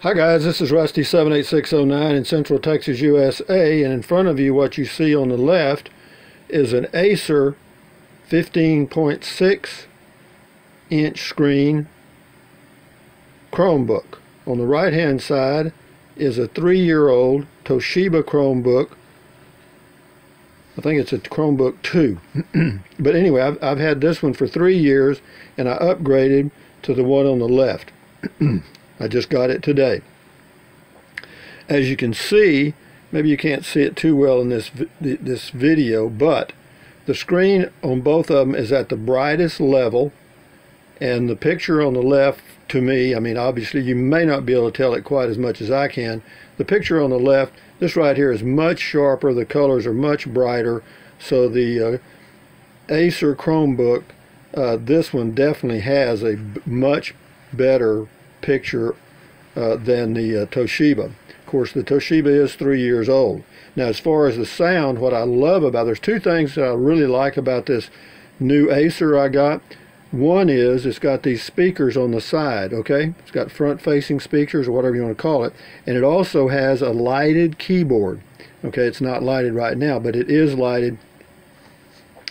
Hi guys, this is Rusty 78609 in Central Texas, USA, and in front of you what you see on the left is an Acer 15.6 inch screen Chromebook. On the right hand side is a three-year-old Toshiba Chromebook. I think it's a Chromebook 2. but anyway, I've, I've had this one for three years and I upgraded to the one on the left. I just got it today. As you can see, maybe you can't see it too well in this this video, but the screen on both of them is at the brightest level, and the picture on the left, to me, I mean, obviously you may not be able to tell it quite as much as I can. The picture on the left, this right here is much sharper, the colors are much brighter, so the uh, Acer Chromebook, uh, this one definitely has a much better picture uh, than the uh, Toshiba. Of course, the Toshiba is three years old. Now, as far as the sound, what I love about there's two things that I really like about this new Acer I got. One is it's got these speakers on the side, okay? It's got front-facing speakers or whatever you want to call it. And it also has a lighted keyboard. Okay, it's not lighted right now, but it is lighted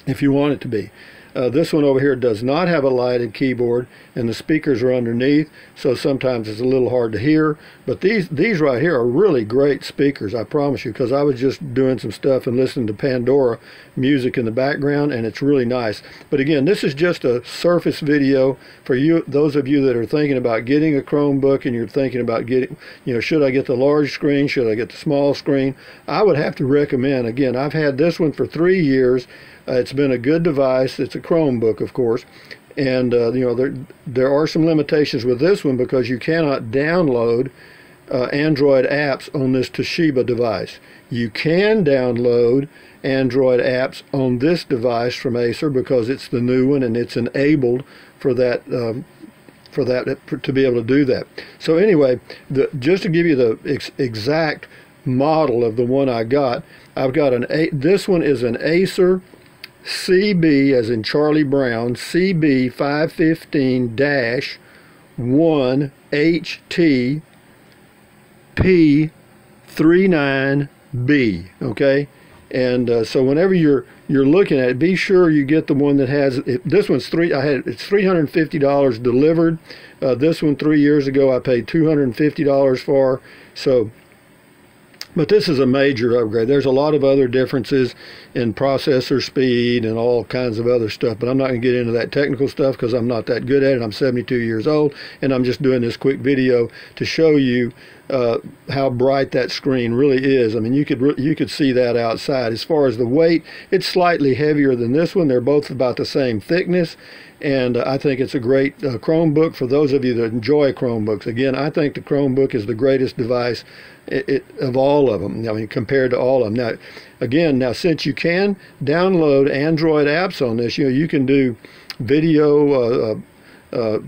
if you want it to be. Uh, this one over here does not have a lighted keyboard and the speakers are underneath so sometimes it's a little hard to hear. But these these right here are really great speakers I promise you because I was just doing some stuff and listening to Pandora music in the background and it's really nice. But again this is just a surface video for you those of you that are thinking about getting a Chromebook and you're thinking about getting you know should I get the large screen? Should I get the small screen? I would have to recommend again I've had this one for three years. Uh, it's been a good device. It's a Chromebook, of course, and uh, you know there there are some limitations with this one because you cannot download uh, Android apps on this Toshiba device. You can download Android apps on this device from Acer because it's the new one and it's enabled for that. Um, for that to be able to do that. So anyway, the, just to give you the ex exact model of the one I got, I've got an a, this one is an Acer CB, as in Charlie Brown, CB 515 1 HT P39B. Okay, and uh, so whenever you're you're looking at it, be sure you get the one that has it, this one's three. I had it's three hundred fifty dollars delivered. Uh, this one three years ago I paid two hundred fifty dollars for. So but this is a major upgrade. There's a lot of other differences in processor speed and all kinds of other stuff, but I'm not going to get into that technical stuff because I'm not that good at it. I'm 72 years old, and I'm just doing this quick video to show you uh, how bright that screen really is. I mean, you could you could see that outside. As far as the weight, it's slightly heavier than this one. They're both about the same thickness, and uh, I think it's a great uh, Chromebook for those of you that enjoy Chromebooks. Again, I think the Chromebook is the greatest device it, it, of all of them. I mean, compared to all of them. Now, again, now since you can download Android apps on this, you know, you can do video uh, uh, uh,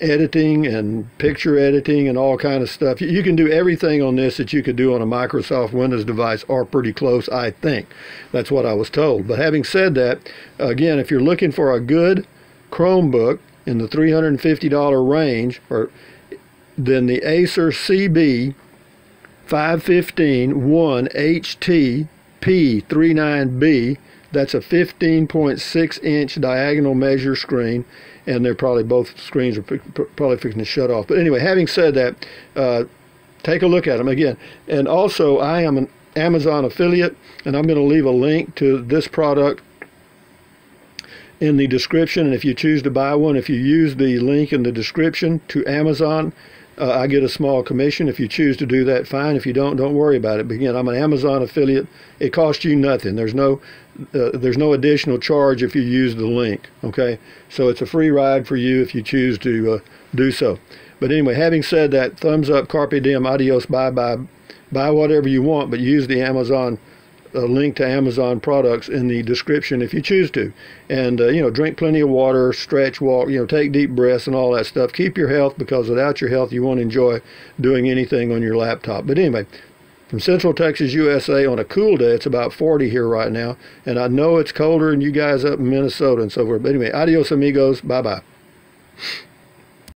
editing and picture editing and all kind of stuff. You can do everything on this that you could do on a Microsoft Windows device or pretty close, I think. That's what I was told. But having said that, again, if you're looking for a good Chromebook in the $350 range, or then the Acer CB 515 1 HT P39B. That's a 15.6 inch diagonal measure screen, and they're probably both screens are probably fixing to shut off. But anyway, having said that, uh, take a look at them again. And also, I am an Amazon affiliate, and I'm going to leave a link to this product in the description. And if you choose to buy one, if you use the link in the description to Amazon, uh, I get a small commission. If you choose to do that, fine. If you don't, don't worry about it. But again, I'm an Amazon affiliate. It costs you nothing. There's no uh, there's no additional charge if you use the link. Okay, so it's a free ride for you if you choose to uh, do so. But anyway, having said that, thumbs up, carpe diem, adios, bye bye. Buy whatever you want, but use the Amazon a link to Amazon products in the description if you choose to. And, uh, you know, drink plenty of water, stretch, walk, you know, take deep breaths and all that stuff. Keep your health because without your health, you won't enjoy doing anything on your laptop. But anyway, from Central Texas, USA, on a cool day, it's about 40 here right now. And I know it's colder than you guys up in Minnesota and so forth. But anyway, adios, amigos. Bye bye.